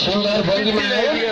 সুন্দর ভঙ্গিমায়